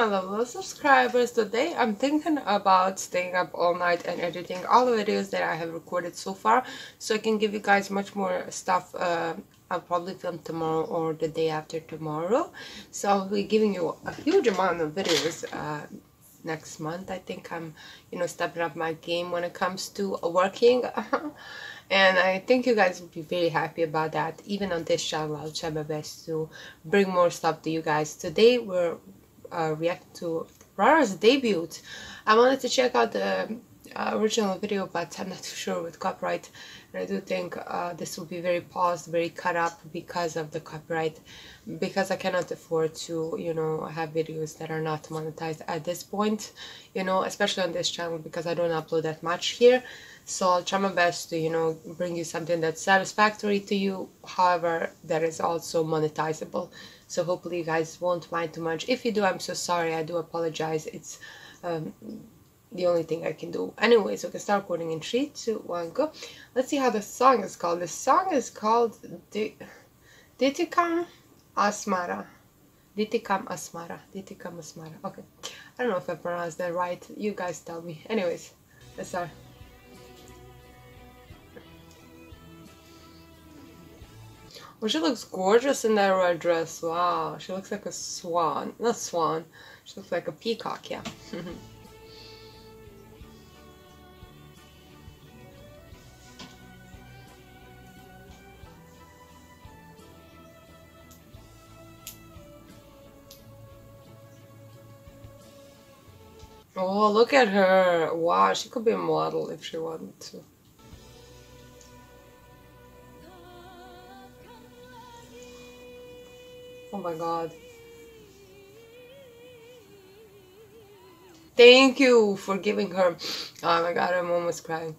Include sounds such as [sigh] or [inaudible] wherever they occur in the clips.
my lovely subscribers. Today I'm thinking about staying up all night and editing all the videos that I have recorded so far so I can give you guys much more stuff uh, I'll probably film tomorrow or the day after tomorrow. So I'll be giving you a huge amount of videos uh, next month. I think I'm, you know, stepping up my game when it comes to working. [laughs] and I think you guys will be very happy about that. Even on this channel, I'll try my best to bring more stuff to you guys. Today, we're uh, reacting to Rara's debut. I wanted to check out the uh, original video, but I'm not [laughs] sure with copyright. And I do think uh, this will be very paused, very cut up because of the copyright. Because I cannot afford to, you know, have videos that are not monetized at this point, you know, especially on this channel because I don't upload that much here. So I'll try my best to, you know, bring you something that's satisfactory to you, however, that is also monetizable. So hopefully you guys won't mind too much. If you do, I'm so sorry. I do apologize. It's um, the only thing I can do. Anyway, so we can start recording in 3, 2, 1, go. Let's see how the song is called. The song is called Ditikam Asmara. Ditikam Asmara. Ditikam Asmara. Okay. I don't know if I pronounced that right. You guys tell me. Anyways, let's start. Well, she looks gorgeous in that red dress. Wow, she looks like a swan. Not swan. She looks like a peacock, yeah. [laughs] oh, look at her. Wow, she could be a model if she wanted to. Oh my god. Thank you for giving her, oh my god, I'm almost crying.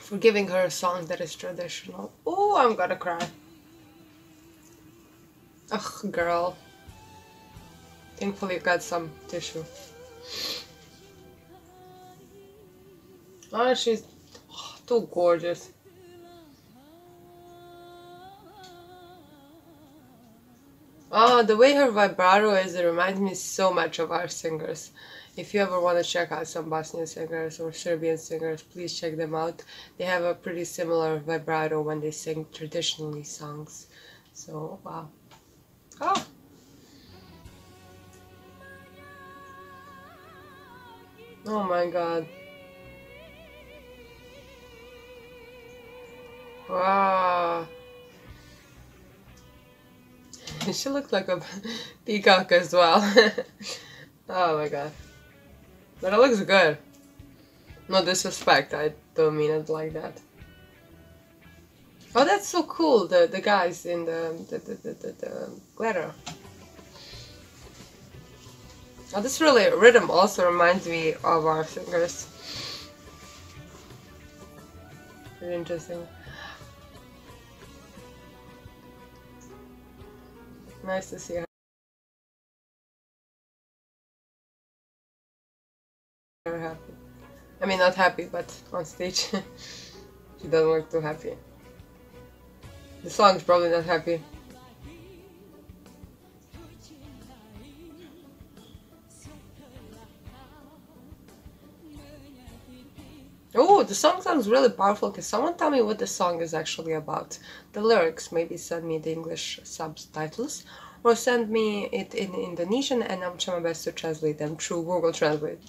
For giving her a song that is traditional. Oh, I'm gonna cry. Ugh, girl. Thankfully, you got some tissue. Ah, oh, she's too gorgeous. Oh, the way her vibrato is, it reminds me so much of our singers. If you ever want to check out some Bosnian singers or Serbian singers, please check them out. They have a pretty similar vibrato when they sing traditionally songs. So, wow. Oh! Oh my god. Wow. [laughs] she looked like a [laughs] peacock as well. [laughs] oh my god. But it looks good. No disrespect, I don't mean it like that. Oh, that's so cool, the, the guys in the, the, the, the, the, the glitter. Oh, this really rhythm also reminds me of our singers. Very interesting. Nice to see her happy. I mean, not happy, but on stage [laughs] she doesn't look too happy. The song's probably not happy. Oh, the song sounds really powerful. Can someone tell me what the song is actually about? The lyrics, maybe send me the English subtitles or send me it in Indonesian and I'll try my best to translate them through Google Translate.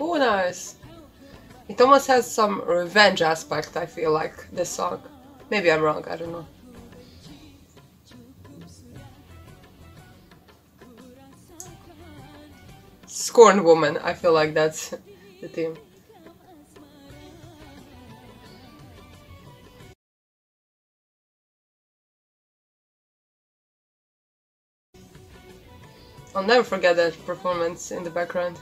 Oh, nice. It almost has some revenge aspect, I feel like, this song. Maybe I'm wrong, I don't know. Scorned woman. I feel like that's the theme. I'll never forget that performance in the background.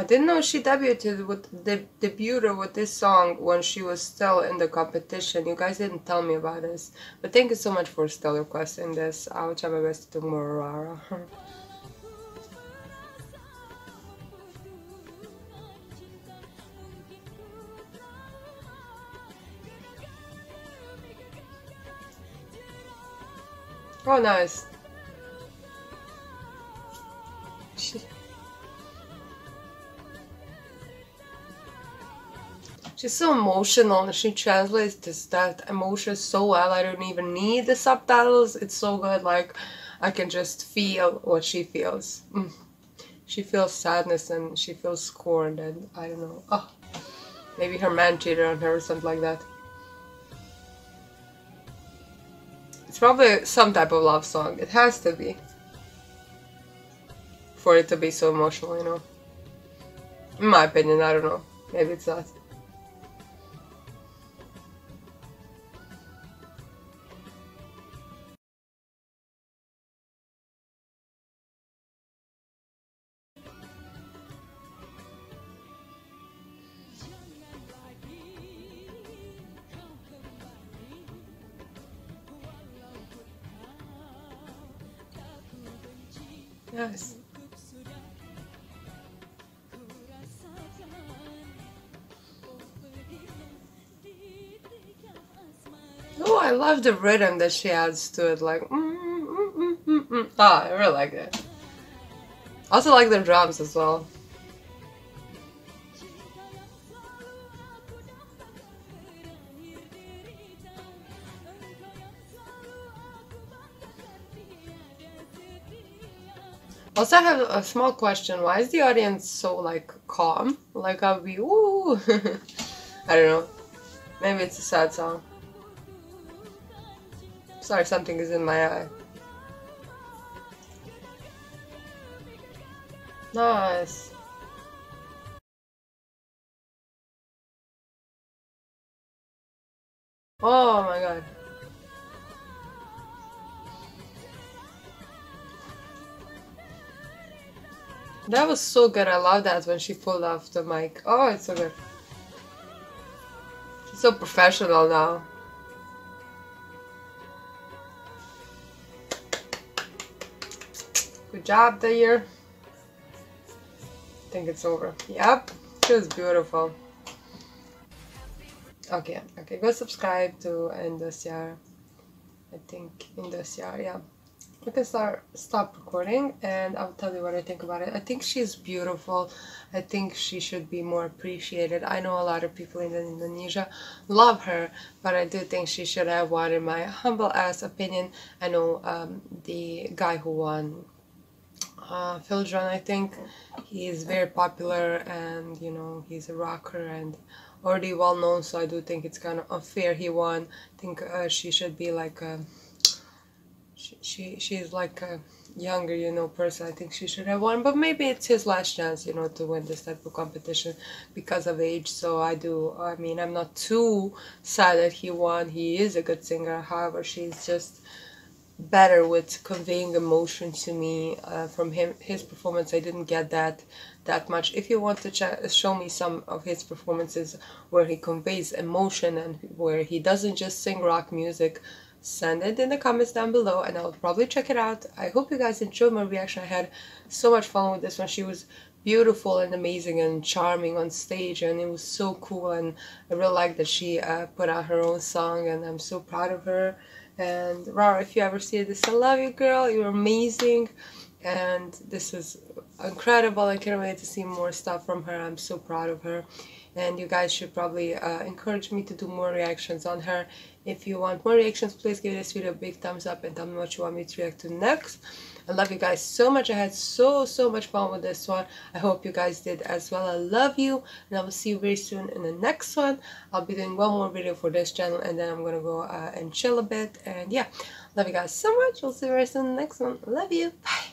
I didn't know she debuted with de- debuted with this song when she was still in the competition. You guys didn't tell me about this, but thank you so much for still requesting this. I will try my best to do more [laughs] oh, nice. She she's so emotional and she translates this that emotion so well. I don't even need the subtitles. It's so good. Like I can just feel what she feels. Mm. She feels sadness and she feels scorned and I don't know. Oh, maybe her man cheated on her or something like that. It's probably some type of love song. It has to be. For it to be so emotional, you know. In my opinion, I don't know. Maybe it's not. Yes. Oh, I love the rhythm that she adds to it, like mm, mm, mm, ah, I really like it. Also like the drums as well. Also, I have a small question. Why is the audience so like calm? Like I'll be ooh. [laughs] I don't know. Maybe it's a sad song. Sorry, something is in my eye. Nice. Oh my god. That was so good. I love that when she pulled off the mic. Oh, it's so good. She's so professional now. Good job, year. I think it's over. Yep, she was beautiful. Okay, okay, go subscribe to Indosiar. I think Indosiar, yeah we can start stop recording and I'll tell you what I think about it. I think she's beautiful. I think she should be more appreciated. I know a lot of people in Indonesia love her, but I do think she should have won in my humble ass opinion. I know um, the guy who won uh, Fildan, I think he is very popular and you know he's a rocker and already well known so I do think it's kind of unfair he won. I think uh, she should be like a she, she she's like a younger you know person. I think she should have won but maybe it's his last chance you know to win this type of competition because of age. So i do i mean i'm not too sad that he won. He is a good singer. However she's just better with conveying emotion to me uh, from him his performance. I didn't get that that much. If you want to show me some of his performances where he conveys emotion and where he doesn't just sing rock music send it in the comments down below and I'll probably check it out. I hope you guys enjoyed my reaction. I had so much fun with this one. She was beautiful and amazing and charming on stage and it was so cool and I really like that she uh, put out her own song and I'm so proud of her. And Rara, if you ever see this, I love you girl. You're amazing and this is incredible. I can't wait to see more stuff from her. I'm so proud of her and you guys should probably uh, encourage me to do more reactions on her if you want more reactions please give this video a big thumbs up and tell me what you want me to react to next. I love you guys so much. I had so so much fun with this one. I hope you guys did as well. I love you and I will see you very soon in the next one. I'll be doing one more video for this channel and then I'm gonna go uh, and chill a bit and yeah. Love you guys so much. We'll see you very soon in the next one. Love you. Bye